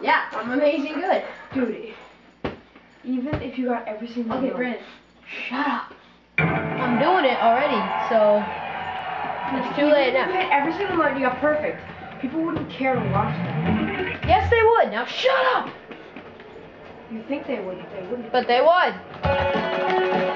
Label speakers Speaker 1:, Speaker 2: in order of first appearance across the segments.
Speaker 1: Yeah, I'm amazing good.
Speaker 2: Dude, even if you got every single
Speaker 1: Okay, Brandon.
Speaker 2: shut up.
Speaker 1: I'm doing it already, so it's too late
Speaker 2: If you hit every single one, you got perfect. People wouldn't care to watch that.
Speaker 1: Yes, they would. Now shut up.
Speaker 2: You think they would, but they wouldn't.
Speaker 1: But they would.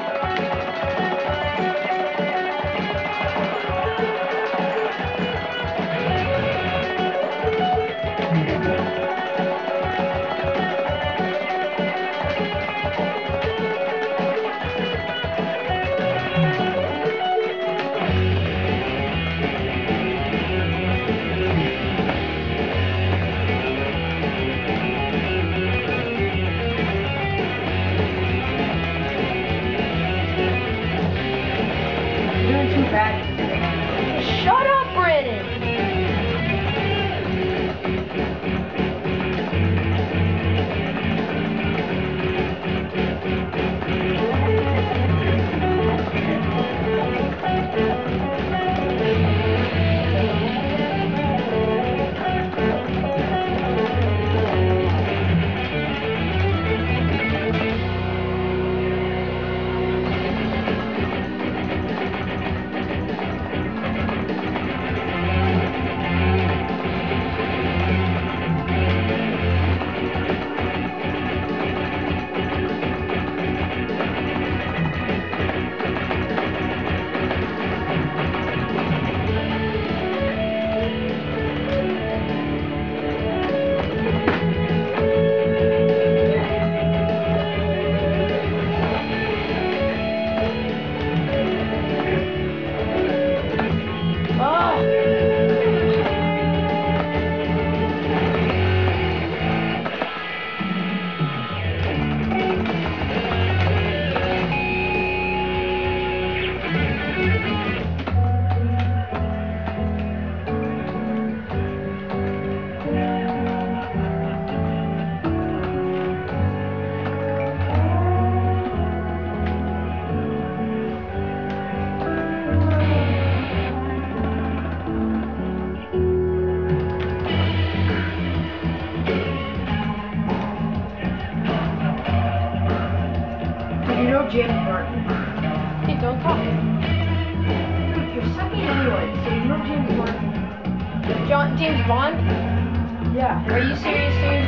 Speaker 2: Know James Martin?
Speaker 1: Hey, don't talk.
Speaker 2: Dude, you're sucking anyway, so you know James Martin?
Speaker 1: John James Bond?
Speaker 2: Yeah.
Speaker 1: Are you serious, dude?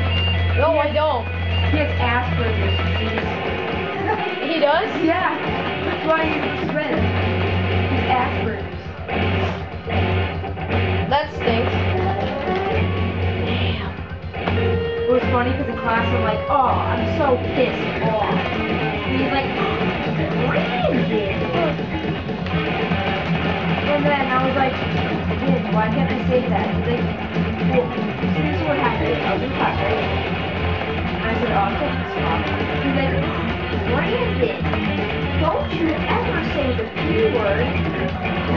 Speaker 1: No, I don't.
Speaker 2: He has Asperger's disease.
Speaker 1: He does?
Speaker 2: yeah. That's why he's suspended. He's Asperger's.
Speaker 1: That stinks. Damn.
Speaker 2: It was funny because in class I'm like, oh, I'm so pissed off. And he's like, Brandon. And then I was like, why can't I say that? He's like, well, so this is what happened. I was in class, right? And I said, oh, I'm so pissed. He's like, Brandon, don't you ever say the P word.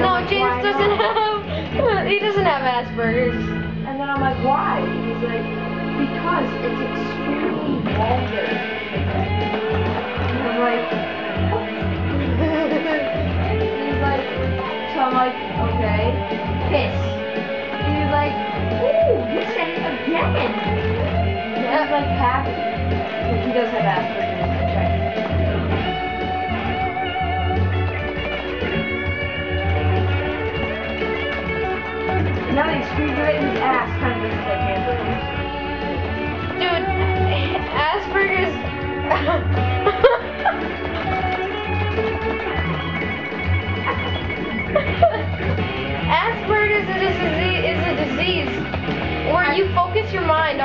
Speaker 1: No,
Speaker 2: like,
Speaker 1: James
Speaker 2: "Why
Speaker 1: doesn't
Speaker 2: not?"
Speaker 1: have. He doesn't have Asperger's.
Speaker 2: And then I'm like, why? And he's like, because it's extremely vulgar. Was like. But he does have Asperger's, now they screwed right in his ass,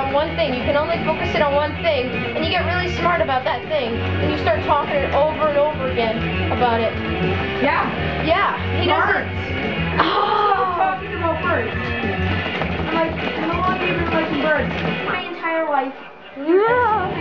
Speaker 1: on one thing. You can only focus it on one thing, and you get really smart about that thing, and you start talking it over and over again about it.
Speaker 2: Yeah.
Speaker 1: Yeah, he doesn't. Oh.
Speaker 2: talking about birds. I'm like, how long have you been liking birds? My entire life.
Speaker 1: Yeah.